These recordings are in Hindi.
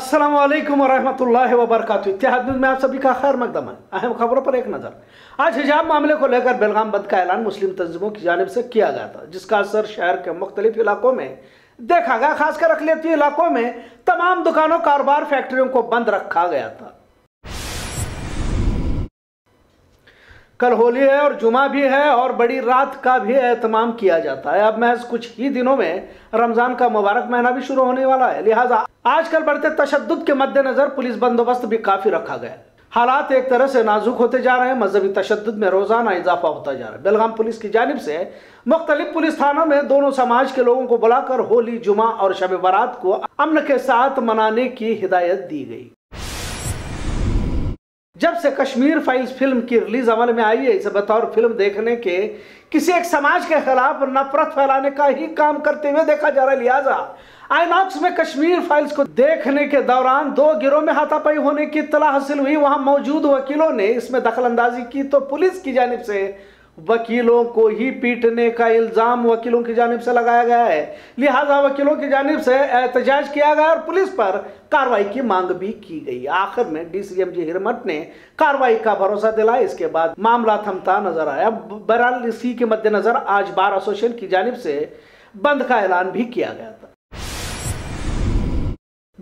अस्सलाम वालेकुम वरहमतुल्लाहि इतिहाद में आप सभी का खैर मकदम है। अहम खबरों पर एक नज़र। आज हिजाब मामले को लेकर बेलगाम बंद का ऐलान मुस्लिम तंजीमों की जानब से किया गया था, जिसका असर शहर के मुख्तलिफ़ इलाकों में देखा गया। खासकर अकलियती इलाकों में तमाम दुकानों, कारोबार फैक्ट्रियों को बंद रखा गया था। कल होली है और जुमा भी है और बड़ी रात का भी एहतमाम किया जाता है। अब महज कुछ ही दिनों में रमज़ान का मुबारक महीना भी शुरू होने वाला है। लिहाजा आजकल बढ़ते तशद के मद्देनजर पुलिस बंदोबस्त भी काफ़ी रखा गया है। हालात एक तरह से नाजुक होते जा रहे हैं। मजहबी तशद में रोज़ाना इजाफा होता जा रहा है। बेलगाम पुलिस की जानब से मुख्तलिफ़ पुलिस थानों में दोनों समाज के लोगों को बुलाकर होली, जुमा और शब बारात को अमन के साथ मनाने की हिदायत दी गई। जब से कश्मीर फाइल्स फ़िल्म की रिलीज़ अमल में आई है, इसे बतौर फ़िल्म देखने के किसी एक समाज के खिलाफ नफरत फैलाने का ही काम करते हुए देखा जा रहा है लिहाजा। आईनॉक्स में कश्मीर फाइल्स को देखने के दौरान दो गिरोह में हाथापाई होने की इतला हासिल हुई। वहाँ मौजूद वकीलों ने इसमें दखल अंदाजी की तो पुलिस की जानब से वकीलों को ही पीटने का इल्ज़ाम वकीलों की जानब से लगाया गया है। लिहाजा वकीलों की जानब से एहतजाज किया गया और पुलिस पर कार्रवाई की मांग भी की गई। आखिर में डीसीएम जी हिरमट ने कार्रवाई का भरोसा दिलाया। इसके बाद मामला थमता नज़र आया। बहरहाल इसी के मद्देनजर आज बार एसोसिएशन की जानब से बंद का ऐलान भी किया गया था।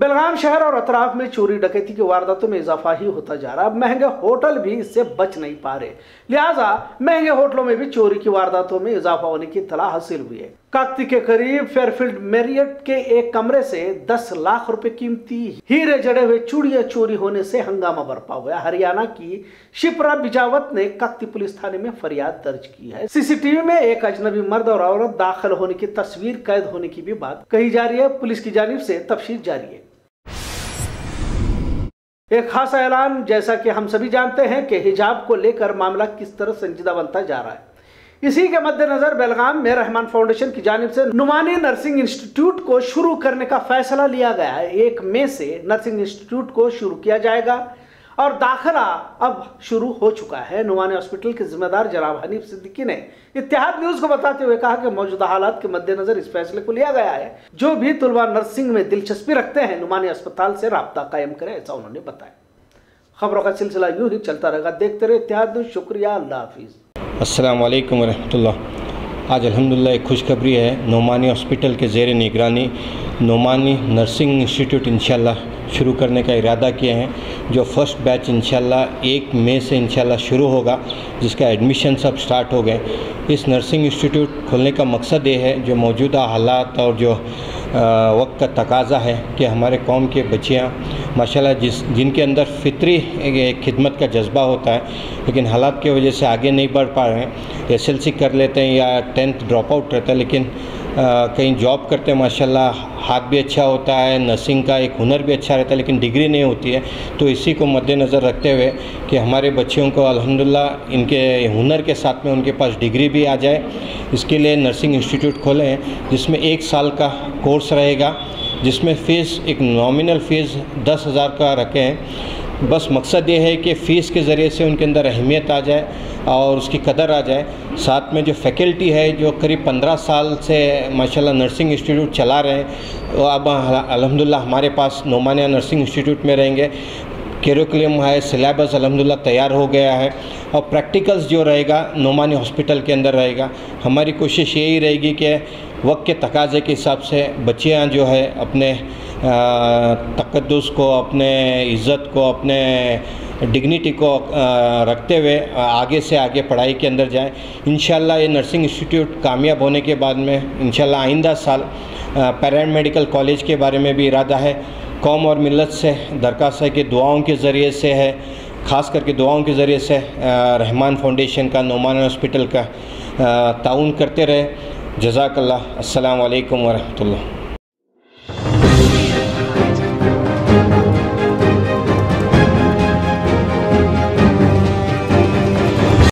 बेलगाम शहर और अतराफ में चोरी डकैती की वारदातों में इजाफा ही होता जा रहा। है महँगे होटल भी इससे बच नहीं पा रहे। लिहाजा महँगे होटलों में भी चोरी की वारदातों में इजाफा होने की तला हासिल हुई है। काकती के करीब फेयरफील्ड मेरियट के एक कमरे से 10 लाख रुपए कीमती हीरे जड़े हुए चूड़िया चोरी होने से हंगामा बरपा हुआ हरियाणा की शिप्रा बिजावत ने काकती पुलिस थाने में फरियाद दर्ज की है। सीसीटीवी में एक अजनबी मर्द और औरत दाखिल होने की तस्वीर, कैद होने की भी बात कही जा रही है। पुलिस की जानब से तफसील जारी है। एक खास ऐलान जैसा कि हम सभी जानते हैं कि हिजाब को लेकर मामला किस तरह संजीदा बनता जा रहा है। इसी के मद्देनजर बेलगाम में रहमान फाउंडेशन की जानब से नुमानी नर्सिंग इंस्टीट्यूट को शुरू करने का फैसला लिया गया है। एक मई से नर्सिंग इंस्टीट्यूट को शुरू किया जाएगा। और दाखिला अब शुरू हो चुका है। नुमानी हॉस्पिटल के जिम्मेदार जनाब हनीफ सिद्दीकी ने इतिहाद न्यूज़ को बताते हुए कहा कि मौजूदा हालात के मद्देनजर इस फैसले को लिया गया है। जो भी तुलबा नर्सिंग में दिलचस्पी रखते हैं, नुमानी अस्पताल से रबता कायम करें, ऐसा उन्होंने बताया। खबरों का सिलसिला यूँ ही चलता रहेगा। देखते रहे इतिहाद न्यूज़। शुक्रिया। अल्लाह हाफिज़। अस्सलाम वालेकुम रहमतुल्लाह आज अलहमदिल्ला एक खुशखबरी है। नोमानी हॉस्पिटल के ज़ेर निगरानी, नोमानी नर्सिंग इंस्टीट्यूट, इंशाल्लाह शुरू करने का इरादा किए हैं। जो फ़र्स्ट बैच इंशाल्लाह एक मई से इंशाल्लाह शुरू होगा, जिसका एडमिशन सब स्टार्ट हो गए। इस नर्सिंग इंस्टीट्यूट खोलने का मकसद ये है, जो मौजूदा हालात और जो वक्त का तकाजा है कि हमारे कौम के बच्चियाँ, माशाल्लाह जिस, जिनके अंदर फितरी खिदमत का जज्बा होता है, लेकिन हालात की वजह से आगे नहीं बढ़ पा रहे हैं। एसएलसी कर लेते हैं या टेंथ ड्रॉप आउट रहता है, लेकिन कहीं जॉब करते हैं, माशाल्लाह हाथ भी अच्छा होता है नर्सिंग का एक हुनर भी अच्छा रहता है, लेकिन डिग्री नहीं होती है। तो इसी को मद्देनज़र रखते हुए कि हमारे बच्चियों को अलहमदिल्ला इनके हुनर के साथ में उनके पास डिग्री भी आ जाए। इसके लिए नर्सिंग इंस्टीट्यूट खोलें जिसमें एक साल का कोर्स रहेगा, जिसमें फ़ीस एक नॉमिनल फ़ीस दस हज़ार का रखें बस मकसद ये है कि फ़ीस के ज़रिए से उनके अंदर अहमियत आ जाए और उसकी कदर आ जाए। साथ में जो फैकल्टी है, जो करीब पंद्रह साल से माशाल्लाह नर्सिंग इंस्टीट्यूट चला रहे हैं, वो अब अलहमदिल्ला हमारे पास नोमानिया नर्सिंग इंस्टीट्यूट में रहेंगे। कैरिकुलम है सिलेबस अलहमदिल्ला तैयार हो गया है और प्रैक्टिकल्स जो रहेगा, नोमानी हॉस्पिटल के अंदर रहेगा। हमारी कोशिश यही रहेगी कि वक्त के तकाजे के हिसाब से बच्चियाँ जो है अपने तकदस को, अपने इज़्ज़त को, अपने डिग्निटी को रखते हुए आगे से आगे पढ़ाई के अंदर जाएँ। इन ये नर्सिंग इंस्टीट्यूट कामयाब होने के बाद में इन आइंदा साल पैरामेडिकल कॉलेज के बारे में भी इरादा है। कौम और मिलत से, दरख्वास्त है कि दुआओं के ज़रिए से है, ख़ास करके दुआओं के ज़रिए से रहमान फाउंडेशन का, नुमान हॉस्पिटल का ताउन करते रहे। जजाकल्ला अल्लाम वरहमल